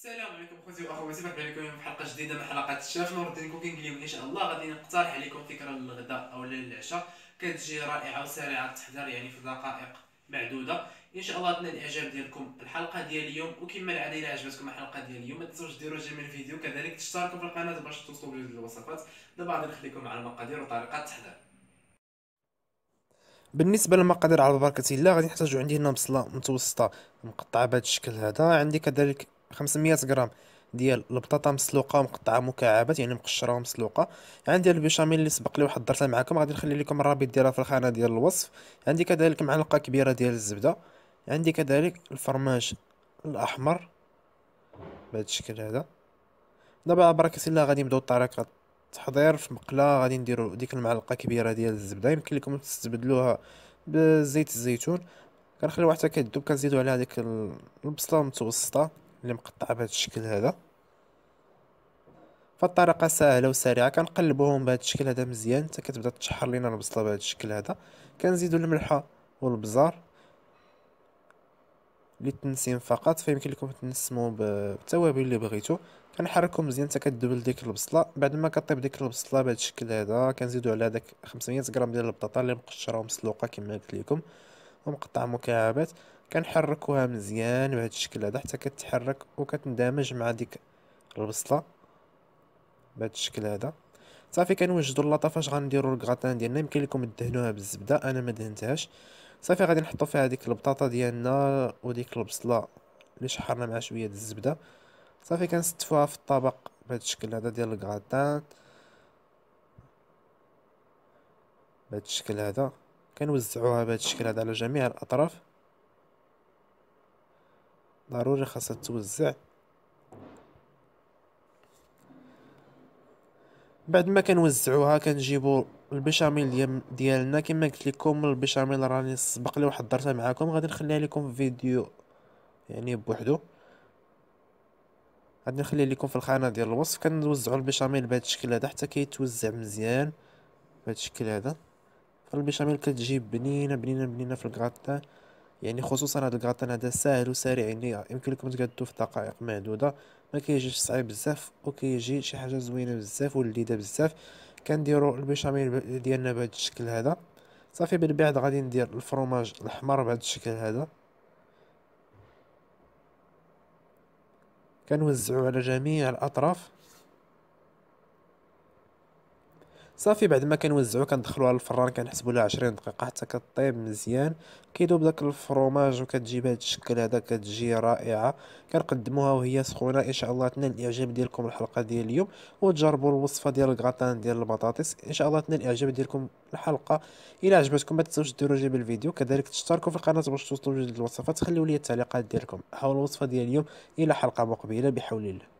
السلام عليكم خوتي وأخواتي مرحبا بكم في حلقة جديدة من حلقات الشاف نور الدين cooking اليوم إن شاء الله. غادي نقترح عليكم فكرة للغداء أو للعشاء كتجي رائعة وسريعة التحضير يعني في دقائق معدودة. إن شاء الله تنال الإعجاب ديالكم الحلقة ديال اليوم. وكما العادة إلى عجبتكم الحلقة ديال اليوم ما تنسوش ديروا j'aime للفيديو. كذلك تشتركوا في القناة باش توصلوا بجوج الوصفات. دابا غادي نخليكم مع المقادير وطريقة التحضير. بالنسبة للمقادير على بركه الله غادي نحتاجو عندي هنا بصله متوسطة مقطعة بهذا الشكل هذا. عندي كذلك 500 غرام ديال البطاطا مسلوقة ومقطعه مكعبات يعني مقشرة ومسلوقة. عندي البيشاميل اللي سبق لي وحضرتها معكم غادي نخلي لكم الرابط ديالها في الخانة ديال الوصف. عندي كذلك معلقة كبيرة ديال الزبدة. عندي كذلك الفرماج الأحمر. بهذا الشكل هذا. دابا على بركة الله غادي نبداو الطريقة التحضير في مقلة. غادي نديرو ديك المعلقة كبيرة ديال الزبدة. يمكن لكم تستبدلوها بزيت الزيتون. كنخليوها حتى كتذوب كنزيدو عليها ديك البصلة المتوسطة. اللي مقطعه بهذا الشكل هذا. فالطريقة سهلة وسريعة كنقلبوهم بهذا الشكل هذا مزيان. حتى كتبدا تشحر لينا البصلة بهذا الشكل هذا. كنزيدو الملحة والبزار للتنسيم فقط. فيمكن لكم تنسموا بالتوابل اللي بغيتو. كنحركو مزيان حتى كتذوب ديك البصلة. بعد ما كطيب ديك البصلة بهذا الشكل هذا كنزيدو على داك 500 غرام ديال البطاطا اللي مقشرة ومسلوقة كما قلت لكم. ومقطعه مكعبات. كنحركوها مزيان بهذا الشكل هذا حتى كتحرك وكتندمج مع ديك البصله بهذا الشكل هذا. صافي كنوجدوا اللاطه فاش غنديروا الكغاتان ديالنا. يمكن لكم دهنوها بالزبدة أنا ما دهنتهاش. صافي غادي نحطوا فيها ديك البطاطا ديالنا وديك البصله اللي شحرنا مع شوية د الزبدة. صافي كنستفوها في الطبق بهذا الشكل هذا ديال الكغاتان بهذا الشكل هذا كنوزعوها بهذا الشكل هذا على جميع الأطراف. ضروري خاصها توزع بعد ما كنوزعوها كنجيبو البيشاميل ديالنا كما قلت لكم البيشاميل راني سبق لي وحضرتها معكم غادي نخليها لكم في فيديو يعني بوحدو. غادي نخليه لكم في الخانة ديال الوصف. كنوزعوا البيشاميل بهذا الشكل هذا حتى كيتوزع مزيان بهذا الشكل هذا. فالبيشاميل كتجي بنينه بنينه بنينة في الكغاتان يعني خصوصا هذا الكغاتان هذا ساهل وسريع يعني يمكن لكم تقادو في دقائق معدودة. ما كيجيش صعيب بزاف وكيجي شي حاجة زوينة بزاف ولذيذة بزاف. كنديروا البيشاميل ديالنا بهذا الشكل هذا. صافي من بعد غادي ندير الفرomاج الأحمر بهذا الشكل هذا. كنوزعو على جميع الأطراف. صافي بعد ما كنوزعو كندخلوها للفران كنحسبوا لها 20 دقيقة حتى كطيب مزيان. كيذوب داك الفرomاج وكتجي بهذا الشكل هذا كتجي رائعة. كنقدموها وهي سخونة. إن شاء الله تنال الإعجاب ديالكم الحلقة ديال اليوم وتجربوا الوصفة ديال الكغاتان ديال البطاطس. إن شاء الله تنال الإعجاب ديالكم الحلقة. إلى عجبتكم ما تنساوش ديروا جيب الفيديو. كذلك تشتركوا في القناة باش توصلوا جديد الوصفات. خليوا لي التعليقات ديالكم. حول الوصفة ديال اليوم. إلى حلقة مقبلة بحول الله.